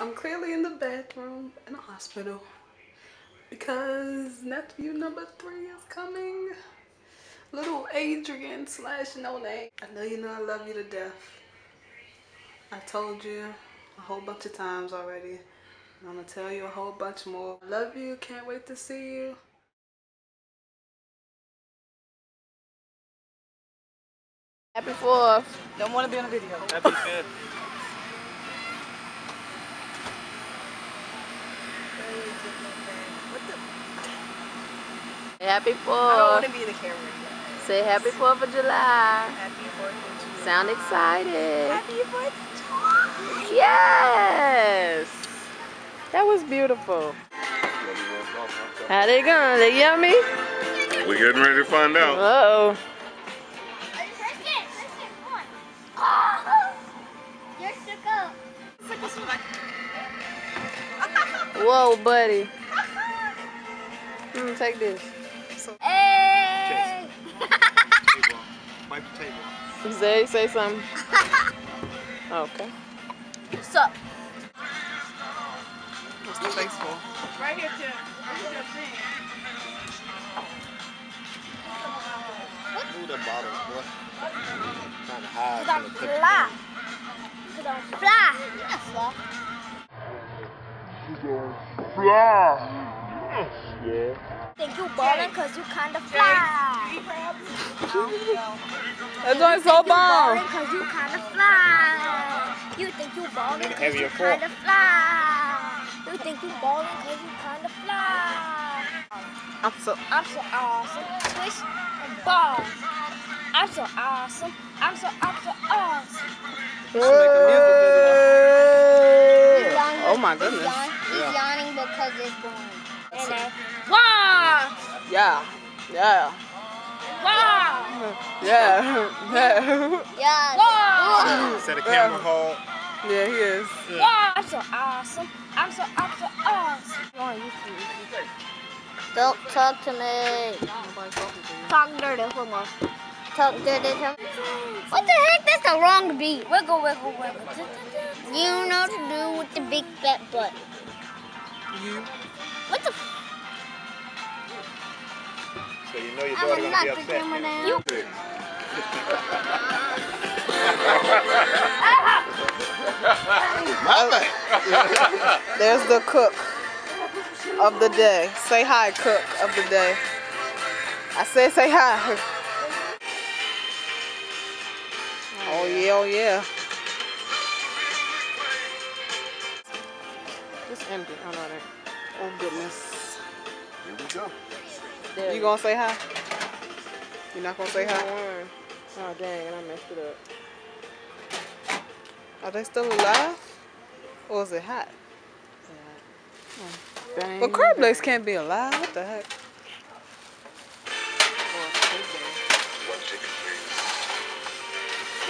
I'm clearly in the bathroom in a hospital because nephew number three is coming. Little Adrian slash no name. I know you know I love you to death. I told you a whole bunch of times already. And I'm gonna tell you a whole bunch more. Love you, can't wait to see you. Happy 4th. Don't want to be on a video. Happy fifth. Happy I don't want 4th. to be the camera. Say happy 4th of July. Happy 4th of July. Sound excited. Happy 4th of July. Yes. That was beautiful. How they going? They yummy? We getting ready to find out. Uh-oh. Kristen, Kristen, come on. You're stuck up. Whoa, buddy. Mm, take this. Wipe the table. Say, say something. Oh, okay. What's up? What's the face for? Right here, Tim. Right here, thing. Move them bottles, boy. Trying to hide Cause from I'm the picture. fly. Cause I'm fly. Yes, fly. Think you ballin' cause you kinda fly. That joint's so bomb. Ballin' cause you kinda fly. You think you ballin' cause you kinda fly. You think you ballin' cause you kinda fly. I'm so I'm so awesome. Swish and ball. I'm so awesome. I'm so I'm so awesome. Oh my goodness. He's yawning because it's boring. And then, wow, Yeah. Yeah. wow, Yeah. Yeah. yeah, wow, Set a camera hold. Yeah, he is. wow. I'm so awesome. I'm so I'm so awesome. You're on YouTube. Don't talk to me. Talk dirty for more. Talk dirty to me. What the heck? That's the wrong beat. Wiggle, wiggle, wiggle. You know what to do with the big fat butt. You. What the? F- So you know your I'm daughter gonna gonna knock be the camera upset. down. My man. There's the cook of the day. Say hi, cook of the day. I said say hi. Oh, oh yeah, oh yeah. Just empty. Oh no, that. Oh goodness. Here we go. You gonna say hi? You're not gonna say hi? Oh, dang, and I messed it up. Are they still alive? Or is it hot? Bang, oh, But crab bang. legs can't be alive. What the heck?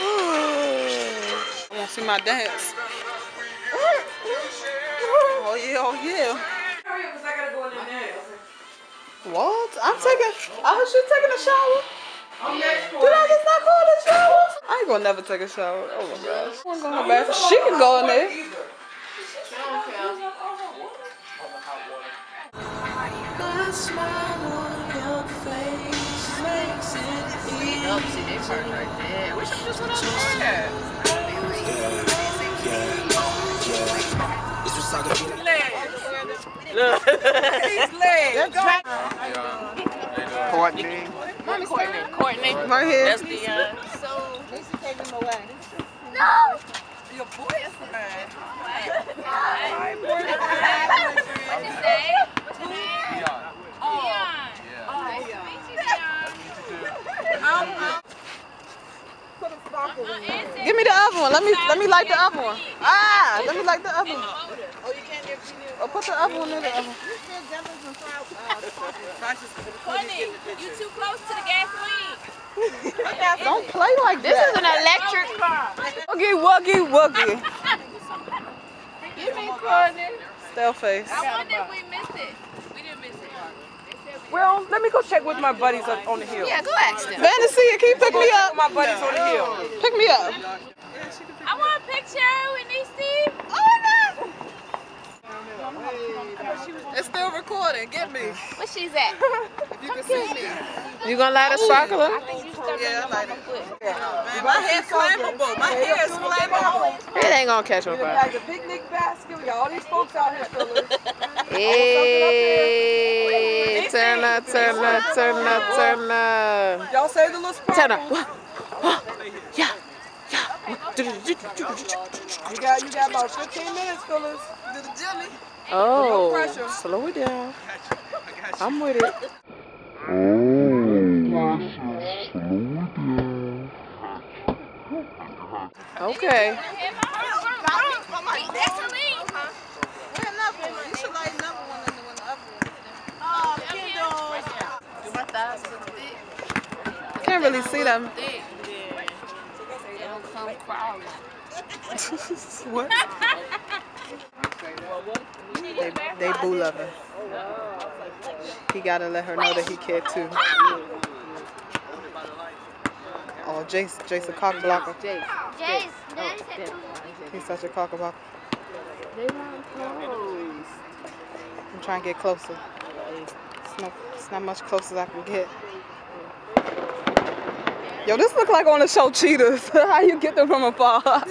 Oh, I want to see my dance. Oh yeah, oh yeah. What? I'm taking. I was just taking a shower. I'm next Did I just not call a shower? I ain't gonna never take a shower. Oh my gosh. I'm gonna go back. She can go in there. Oh, see, they right there. We should just went over there. Look. These legs. Courtney. Courtney. Courtney. Right here. That's Dion. No. Your boyfriend. Give me the other one. Let me let me light the other one. Ah, let me light the other one. Oh, you can't give me Oh, put the other one in the oven. Courtney, you too close to the gasoline. Don't play like This This is an electric car. Woogie woogie woogie. Give me Courtney. Stale face. I wonder if we missed it. We didn't miss it. Well, let me go check with my buddies up on the hill. Yeah, go ask them. Fantasy, can you pick me up? My buddies on the hill. Pick me up. I want a picture with these Steve. Oh no. And get me. Where she's at? If you can see me. You gonna light a sparkler? I think you stepped Yeah, I on like my it. foot. Oh, man, my hair's flammable. My hair is flammable. It ain't gonna catch on fire. Like the picnic basket. We got all these folks out here fellas. Hey, turn up, turn up, turn up, turn up. Y'all say the little sparkle. Turn up. Yeah, yeah. You got you got about 15 minutes, fellas. Do the jelly. Oh, pressure. slow it down. I'm with it. Okay. That's a lead. Where another one? You should light another one than the one the other one. Do my thighs look thick? Can't really see them. Thick. They don't come crawling. What? They, they boo loving. He gotta let her know that he cared too. Oh, Jace, Jace a cock blocker. Jace, Daddy said He's such a cock blocker. I'm trying to get closer. It's not, it's not much closer I can get. Yo, this look like on the show Cheaters. How you get them from afar?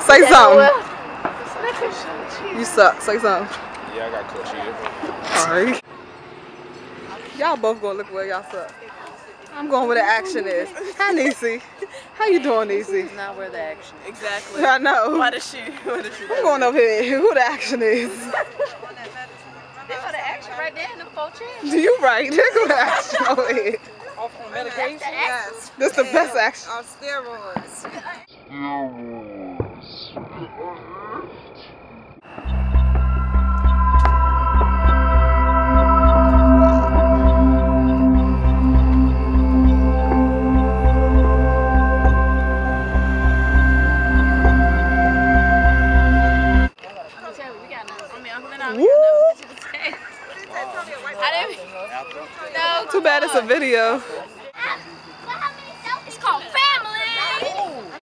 Say something. You suck. Say something. Yeah, I got coach here. Alright. Y'all both gonna look where y'all suck. I'm going where the action is. Hi, Niecy. How you doing, Niecy? Not where the action. is. Exactly. I know. Why does she? Why does she? I'm going over here. Who the action is? They got the action right there in the four chairs. You right. There go the action over here. Off from medication? Yes. This the best action. On steroids. Woo! video.